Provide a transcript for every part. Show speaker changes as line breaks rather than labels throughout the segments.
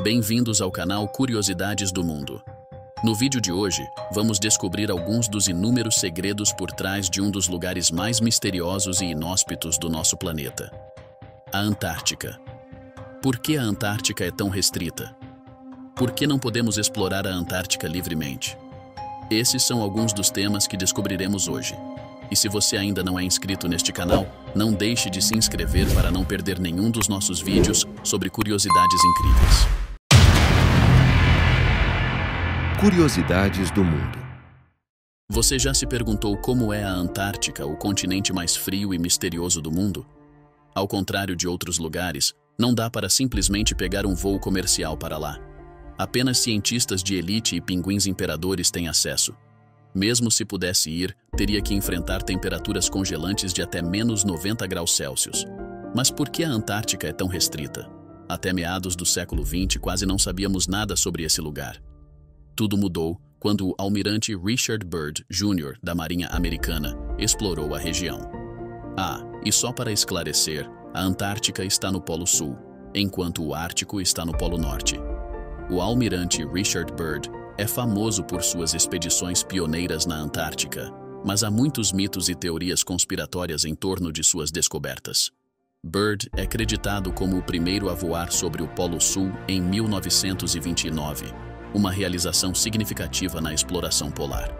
Bem-vindos ao canal Curiosidades do Mundo. No vídeo de hoje, vamos descobrir alguns dos inúmeros segredos por trás de um dos lugares mais misteriosos e inóspitos do nosso planeta. A Antártica. Por que a Antártica é tão restrita? Por que não podemos explorar a Antártica livremente? Esses são alguns dos temas que descobriremos hoje. E se você ainda não é inscrito neste canal, não deixe de se inscrever para não perder nenhum dos nossos vídeos sobre curiosidades incríveis.
Curiosidades do mundo.
Você já se perguntou como é a Antártica, o continente mais frio e misterioso do mundo? Ao contrário de outros lugares, não dá para simplesmente pegar um voo comercial para lá. Apenas cientistas de elite e pinguins imperadores têm acesso. Mesmo se pudesse ir, teria que enfrentar temperaturas congelantes de até menos 90 graus Celsius. Mas por que a Antártica é tão restrita? Até meados do século XX, quase não sabíamos nada sobre esse lugar. Tudo mudou quando o almirante Richard Byrd Jr., da Marinha Americana, explorou a região. Ah, e só para esclarecer, a Antártica está no Polo Sul, enquanto o Ártico está no Polo Norte. O almirante Richard Byrd é famoso por suas expedições pioneiras na Antártica, mas há muitos mitos e teorias conspiratórias em torno de suas descobertas. Byrd é acreditado como o primeiro a voar sobre o Polo Sul em 1929 uma realização significativa na exploração polar.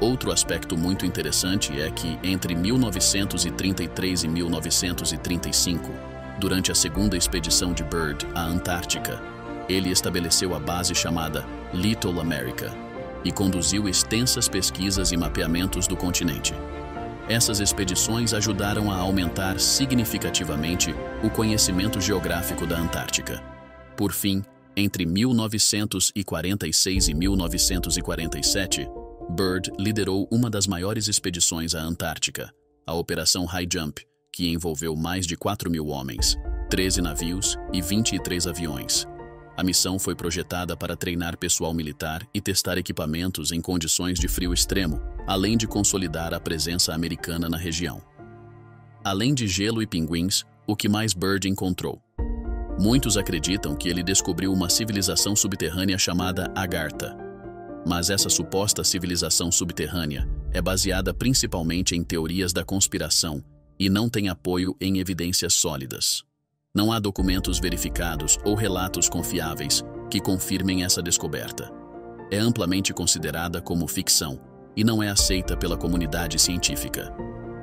Outro aspecto muito interessante é que, entre 1933 e 1935, durante a segunda expedição de Byrd à Antártica, ele estabeleceu a base chamada Little America e conduziu extensas pesquisas e mapeamentos do continente. Essas expedições ajudaram a aumentar significativamente o conhecimento geográfico da Antártica. Por fim, entre 1946 e 1947, Byrd liderou uma das maiores expedições à Antártica, a Operação High Jump, que envolveu mais de 4 mil homens, 13 navios e 23 aviões. A missão foi projetada para treinar pessoal militar e testar equipamentos em condições de frio extremo, além de consolidar a presença americana na região. Além de gelo e pinguins, o que mais Byrd encontrou? Muitos acreditam que ele descobriu uma civilização subterrânea chamada Agartha. Mas essa suposta civilização subterrânea é baseada principalmente em teorias da conspiração e não tem apoio em evidências sólidas. Não há documentos verificados ou relatos confiáveis que confirmem essa descoberta. É amplamente considerada como ficção e não é aceita pela comunidade científica.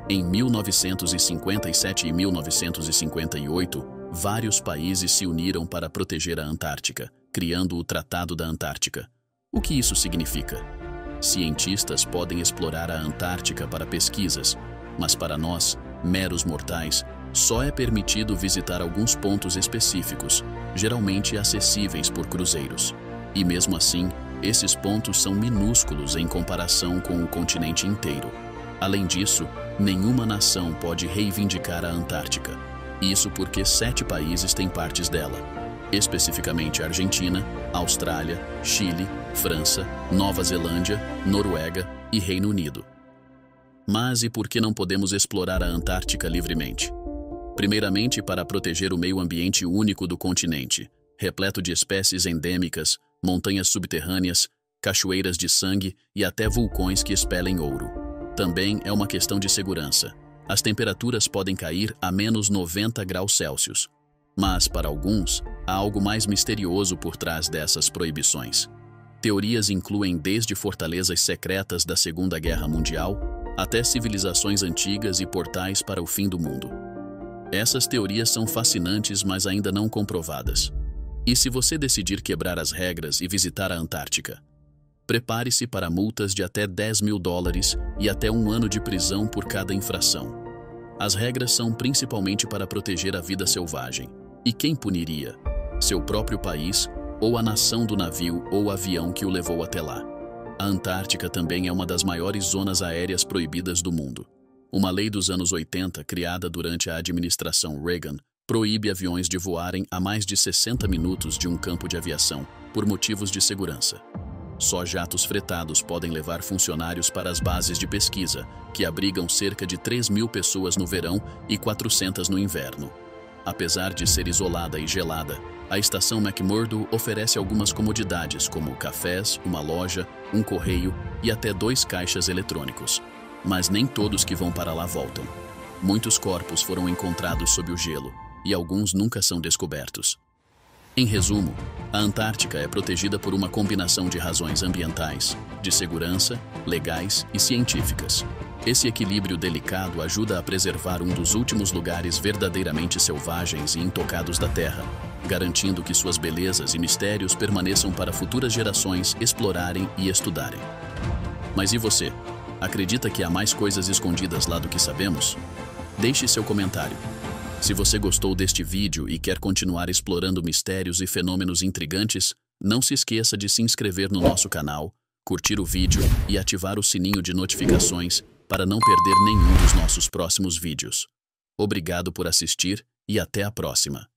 Em 1957 e 1958, vários países se uniram para proteger a Antártica, criando o Tratado da Antártica. O que isso significa? Cientistas podem explorar a Antártica para pesquisas, mas para nós, meros mortais, só é permitido visitar alguns pontos específicos, geralmente acessíveis por cruzeiros. E mesmo assim, esses pontos são minúsculos em comparação com o continente inteiro. Além disso, nenhuma nação pode reivindicar a Antártica. Isso porque sete países têm partes dela, especificamente Argentina, Austrália, Chile, França, Nova Zelândia, Noruega e Reino Unido. Mas e por que não podemos explorar a Antártica livremente? Primeiramente, para proteger o meio ambiente único do continente, repleto de espécies endêmicas, montanhas subterrâneas, cachoeiras de sangue e até vulcões que expelem ouro. Também é uma questão de segurança as temperaturas podem cair a menos 90 graus Celsius. Mas, para alguns, há algo mais misterioso por trás dessas proibições. Teorias incluem desde fortalezas secretas da Segunda Guerra Mundial até civilizações antigas e portais para o fim do mundo. Essas teorias são fascinantes, mas ainda não comprovadas. E se você decidir quebrar as regras e visitar a Antártica? Prepare-se para multas de até 10 mil dólares e até um ano de prisão por cada infração. As regras são principalmente para proteger a vida selvagem. E quem puniria? Seu próprio país ou a nação do navio ou avião que o levou até lá. A Antártica também é uma das maiores zonas aéreas proibidas do mundo. Uma lei dos anos 80, criada durante a administração Reagan, proíbe aviões de voarem a mais de 60 minutos de um campo de aviação, por motivos de segurança. Só jatos fretados podem levar funcionários para as bases de pesquisa, que abrigam cerca de 3 mil pessoas no verão e 400 no inverno. Apesar de ser isolada e gelada, a estação McMurdo oferece algumas comodidades como cafés, uma loja, um correio e até dois caixas eletrônicos. Mas nem todos que vão para lá voltam. Muitos corpos foram encontrados sob o gelo e alguns nunca são descobertos. Em resumo, a Antártica é protegida por uma combinação de razões ambientais, de segurança, legais e científicas. Esse equilíbrio delicado ajuda a preservar um dos últimos lugares verdadeiramente selvagens e intocados da Terra, garantindo que suas belezas e mistérios permaneçam para futuras gerações explorarem e estudarem. Mas e você? Acredita que há mais coisas escondidas lá do que sabemos? Deixe seu comentário. Se você gostou deste vídeo e quer continuar explorando mistérios e fenômenos intrigantes, não se esqueça de se inscrever no nosso canal, curtir o vídeo e ativar o sininho de notificações para não perder nenhum dos nossos próximos vídeos. Obrigado por assistir e até a próxima.